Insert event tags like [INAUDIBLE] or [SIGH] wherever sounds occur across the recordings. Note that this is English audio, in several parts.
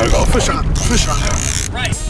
There we go. Fish on. Fish on. Right.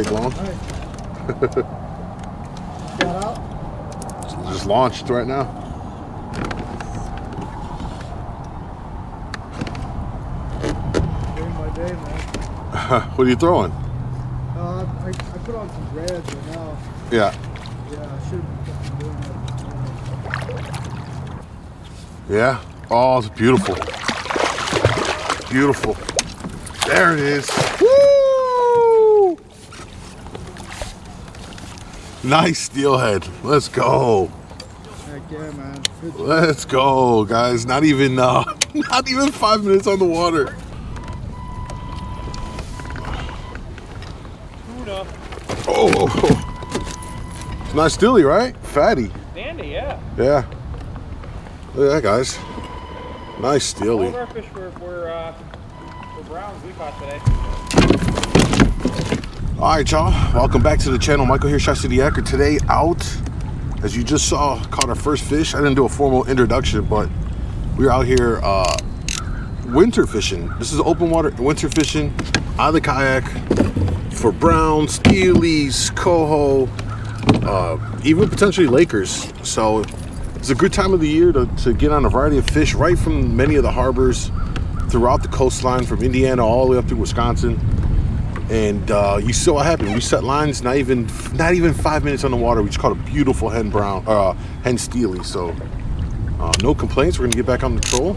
Take long. [LAUGHS] Out? Just launched right now. Day, man. [LAUGHS] what are you throwing? Uh, I, I put on some reds right now. Yeah. Yeah, I should have been doing that. Yeah. Oh, it's beautiful. Beautiful. There it is. Woo! Nice steelhead. Let's go. Heck yeah, man. Let's go, guys. Not even uh, [LAUGHS] not even five minutes on the water. Tuna. Oh, oh, oh. It's nice steely, right? Fatty. Dandy, yeah. Yeah. Look at that, guys. Nice All of our fish were, were, uh, were browns we caught today. All right, y'all. Welcome back to the channel. Michael here, Chi City Yaker. Today out, as you just saw, caught our first fish. I didn't do a formal introduction, but we're out here uh, winter fishing. This is open water winter fishing out of the kayak for browns, steelies, coho, uh, even potentially Lakers. So it's a good time of the year to, to get on a variety of fish right from many of the harbors throughout the coastline from Indiana all the way up through Wisconsin and uh, you saw what happened. We set lines, not even not even five minutes on the water. We just caught a beautiful hen brown, uh, hen steely. So uh, no complaints. We're gonna get back on the troll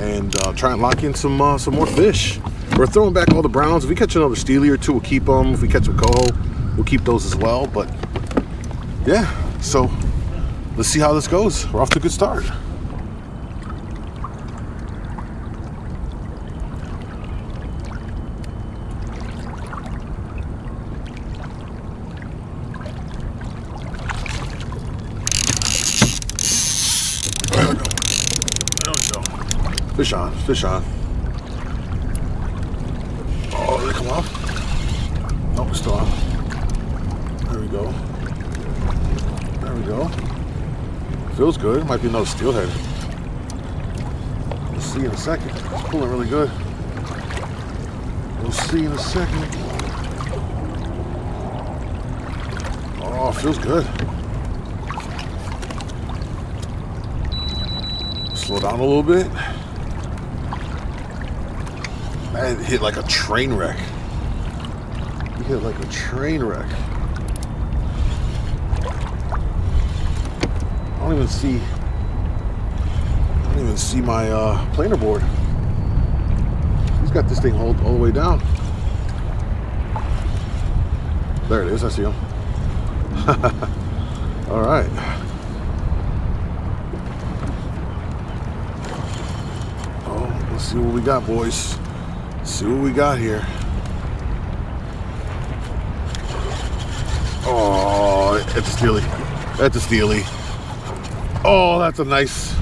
and uh, try and lock in some uh, some more fish. We're throwing back all the browns. If we catch another steely or two, we'll keep them. If we catch a coho, we'll keep those as well. But yeah, so let's see how this goes. We're off to a good start. There we go. There we go. Fish on, fish on. Oh, did they come off? Nope, it's still on. There we go. There we go. Feels good. Might be another steelhead. We'll see in a second. It's pulling really good. We'll see in a second. Oh, feels good. Slow down a little bit. Hit like a train wreck. He hit like a train wreck. I don't even see. I don't even see my uh, planer board. He's got this thing hold all the way down. There it is. I see him. [LAUGHS] all right. Oh, let's see what we got, boys. See what we got here. Oh, it's a steely. That's a steely. Oh, that's a nice.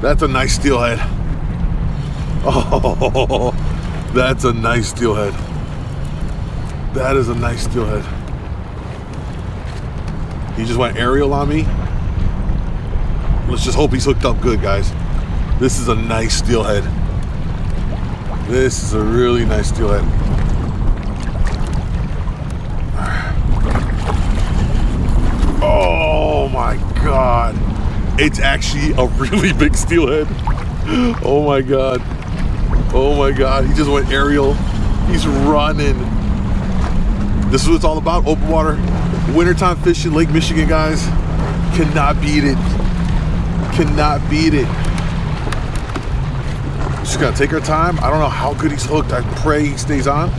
That's a nice steelhead. [LAUGHS] Oh, that's a nice steelhead. That is a nice steelhead. He just went aerial on me. Let's just hope he's hooked up good, guys. This is a nice steelhead. This is a really nice steelhead. Oh my god. It's actually a really [LAUGHS] big steelhead. Oh my god. Oh my god. He just went aerial. He's running. This is what it's all about. Open water. Wintertime fishing, Lake Michigan, guys. Cannot beat it. Cannot beat it. Just gotta take our time. I don't know how good he's hooked. I pray he stays on.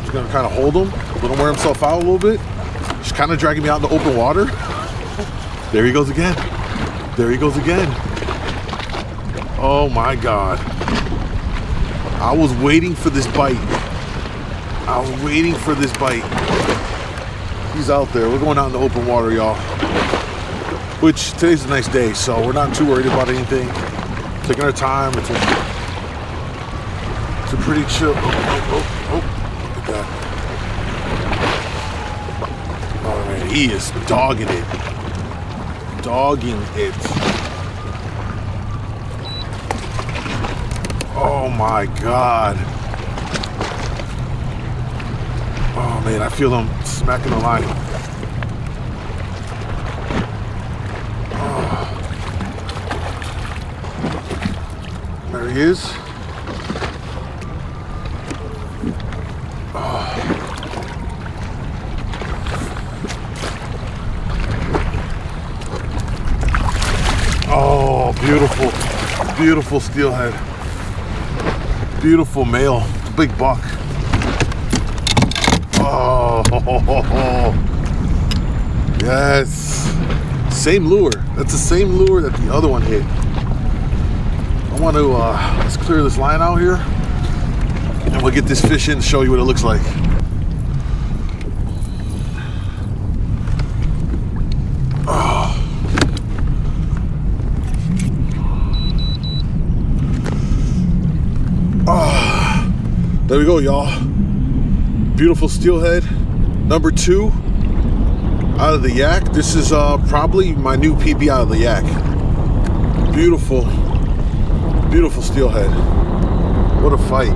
Just gonna kind of hold him. Let him wear himself out a little bit. Just kind of dragging me out in the open water. There he goes again. There he goes again. Oh my God. I was waiting for this bite. I was waiting for this bite. He's out there. We're going out in the open water, y'all. Which today's a nice day, so we're not too worried about anything. Taking our time. It's a, it's a pretty chill. Oh, oh, oh, oh. Look at that. Oh man, he is dogging it. Dogging it. Oh my god. Oh man, I feel him smacking the line. There he is. Oh, beautiful, beautiful steelhead. Beautiful male, big buck. Oh, [LAUGHS] yes. Same lure. That's the same lure that the other one hit. I want to, uh, let's clear this line out here. And we'll get this fish in and show you what it looks like. There we go, y'all. Beautiful steelhead, number two out of the yak. This is uh, probably my new PB out of the yak. Beautiful, beautiful steelhead. What a fight.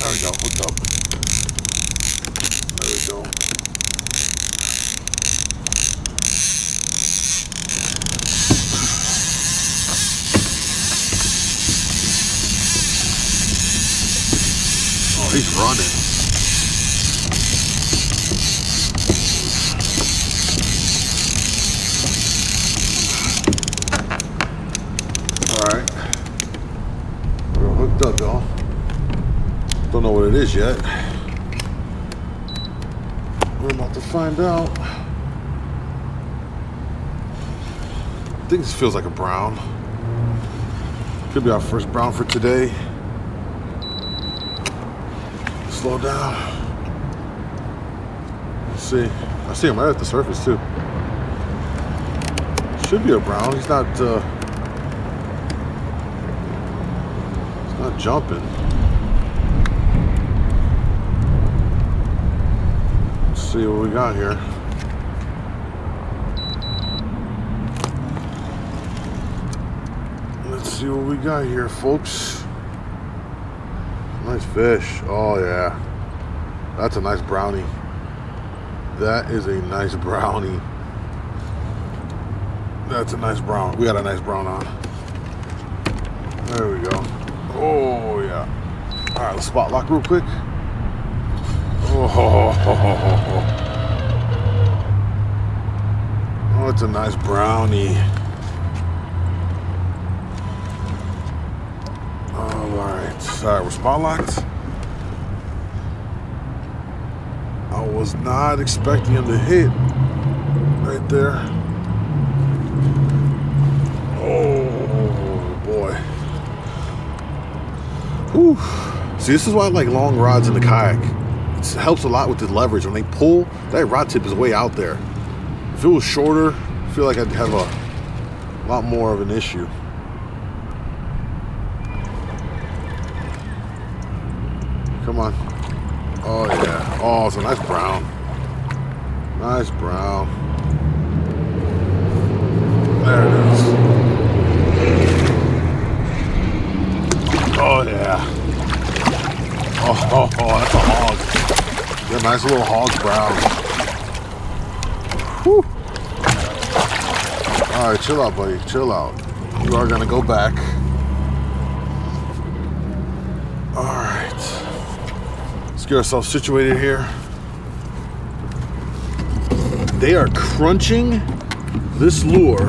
There we go, hooked up. There we go. Oh, he's running. Alright. Up, y'all. Don't know what it is yet. We're about to find out. I think this feels like a brown. Could be our first brown for today. Slow down. Let's see. I see him right at the surface too. Should be a brown. He's not. Uh, he's not jumping. Let's see what we got here. Let's see what we got here, folks. Nice fish. Oh, yeah. That's a nice brownie. That is a nice [LAUGHS] brownie. That's a nice brown. We got a nice brown on. There we go. Oh, yeah. All right, let's spot lock real quick. Oh, oh, it's a nice brownie. All right, right, we're spot locked. I was not expecting him to hit right there. Oh boy. Whew. See, this is why I like long rods in the kayak. It helps a lot with the leverage. When they pull, that rod tip is way out there. If it was shorter, I feel like I'd have a lot more of an issue. Come on. Oh yeah. Oh, it's a nice brown. Nice brown. There it is. Oh yeah. Oh, oh, oh that's a hog. Yeah, nice little hog brown. Whew. All right, chill out, buddy. Chill out. You are gonna go back. All right. Let's get ourselves situated here. They are crunching this lure.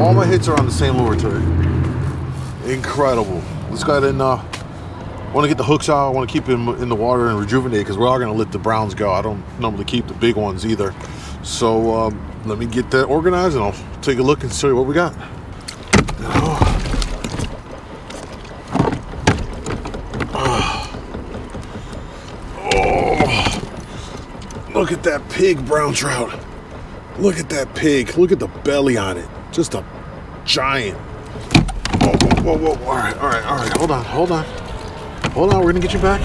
All my hits are on the same lure today. Incredible. Let's go ahead and uh, want to get the hooks out. I want to keep them in the water and rejuvenate because we're all going to let the browns go. I don't normally keep the big ones either. So um, let me get that organized and I'll take a look and show you what we got. Oh. [SIGHS] Look at that pig brown trout. Look at that pig. Look at the belly on it. Just a giant. Whoa, whoa, whoa, whoa. All right, all right, all right. Hold on, hold on. Hold on, we're gonna get you back.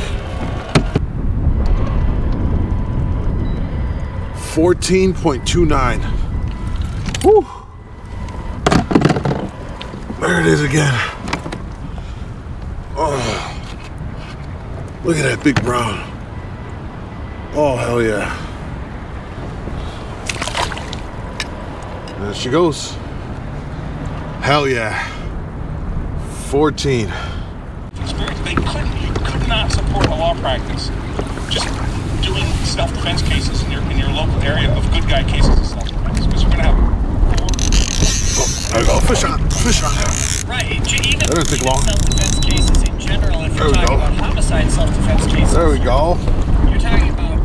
14.29. Whew. There it is again. Oh. Look at that big brown. Oh, hell yeah. There she goes. Hell yeah. 14. experience, they couldn't, you could not support practice just doing self-defense cases in your in your local area of good guy cases of self-defense because you're gonna have There we go. Fish on. Fish on. Right. j- Even, That doesn't take even long. self-defense cases in general, if There you're we talking go. about homicide self-defense cases, There we go. you're talking about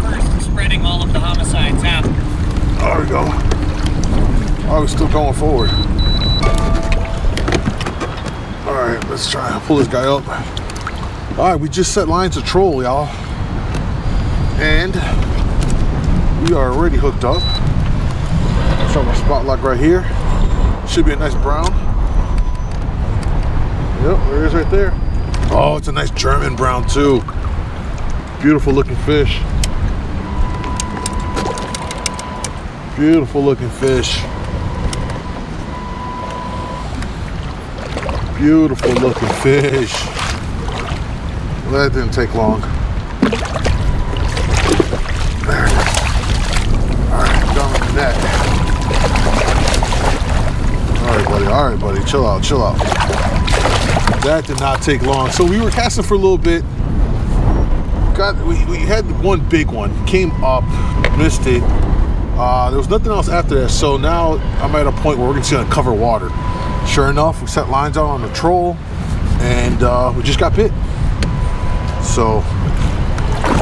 first spreading all of the homicides out. There we go. I was still going forward. All right, let's try and pull this guy up. All right, we just set lines to troll, y'all. And we are already hooked up. Show my spot lock right here. Should be a nice brown. Yep, there it is right there. Oh, it's a nice German brown too. Beautiful looking fish. Beautiful looking fish. Beautiful looking fish. Well, that didn't take long. There it is. Down on the net. Alright, buddy. Alright, buddy. Chill out, chill out. That did not take long. So we were casting for a little bit. Got we, we had one big one. Came up, missed it. Uh, there was nothing else after that. So now I'm at a point where we're just gonna cover water. Sure enough, we set lines out on the troll, and uh, we just got bit. So,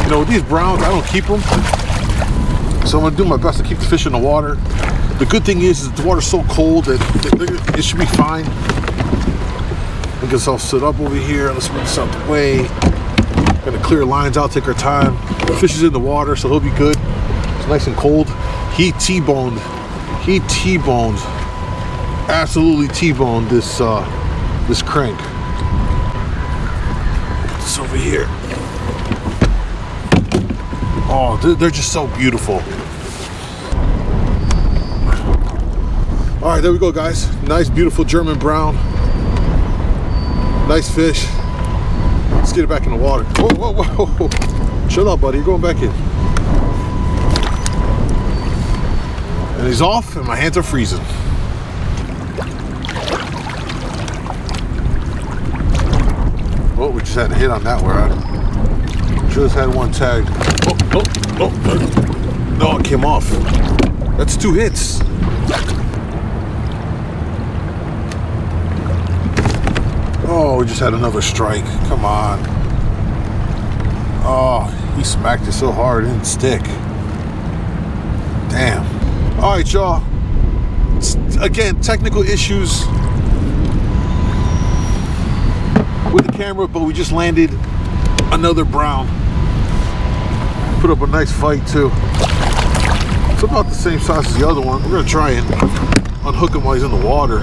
you know, these browns, I don't keep them. So I'm gonna do my best to keep the fish in the water. The good thing is, is the water's so cold that it, it should be fine. I guess I'll sit up over here. Let's move this out the way. Gonna clear lines out, take our time. The fish is in the water, so he'll be good. It's nice and cold. He T-boned. He T-boned. Absolutely T-boned this uh, this crank. Over here. Oh, they're, they're just so beautiful. All right, there we go, guys. Nice, beautiful German brown. Nice fish. Let's get it back in the water. Whoa, whoa, whoa. Chill out, buddy. You're going back in. And he's off, and my hands are freezing. Oh, we just had a hit on that where I just had one tag. Oh, oh, oh. No, it came off. That's two hits. Oh, we just had another strike. Come on. Oh, he smacked it so hard it didn't stick. Damn. All right, y'all. Again, technical issues with the camera, but we just landed another brown. Put up a nice fight too. It's about the same size as the other one. We're gonna try and unhook him while he's in the water.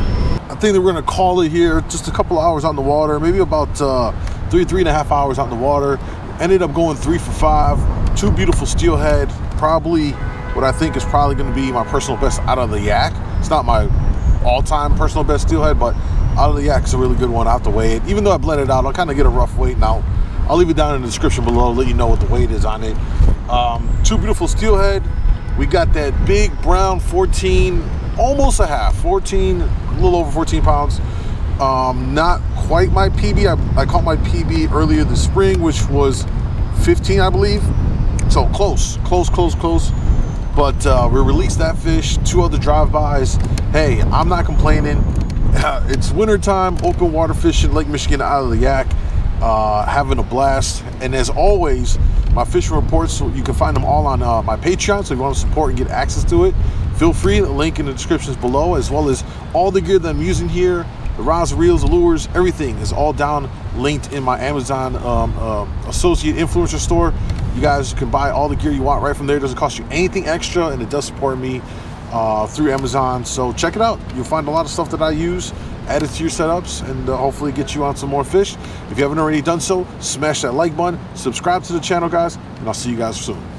I think that we're gonna call it here. Just a couple hours on the water, maybe about uh, three, three and a half hours out on the water. Ended up going three for five. Two beautiful steelhead. probably what I think is probably to be my personal best out of the yak. It's not my all-time personal best steelhead, but out of the yak is a really good one. I have to weigh it. Even though I bled it out, I'll kind of get a rough weight now. I'll leave it down in the description below, let you know what the weight is on it. Um, two beautiful steelhead. We got that big brown 14, almost a half, 14, a little over 14 pounds. Um, not quite my PB. I, I caught my PB earlier this spring, which was 15, I believe. So close, close, close, close. But uh, we released that fish, two other drive-bys. Hey, I'm not complaining. [LAUGHS] it's wintertime, open water fishing, Lake Michigan out of the yak, uh, having a blast. And as always, my fishing reports, you can find them all on uh, my Patreon. So if you want to support and get access to it, feel free. Link in the descriptions below, as well as all the gear that I'm using here, the rods, reels, the lures, everything is all down linked in my Amazon um, uh, associate influencer store. You guys can buy all the gear you want right from there. It doesn't cost you anything extra, and it does support me uh, through Amazon. So check it out. You'll find a lot of stuff that I use, add it to your setups, and uh, hopefully get you on some more fish. If you haven't already done so, smash that like button, subscribe to the channel, guys, and I'll see you guys soon.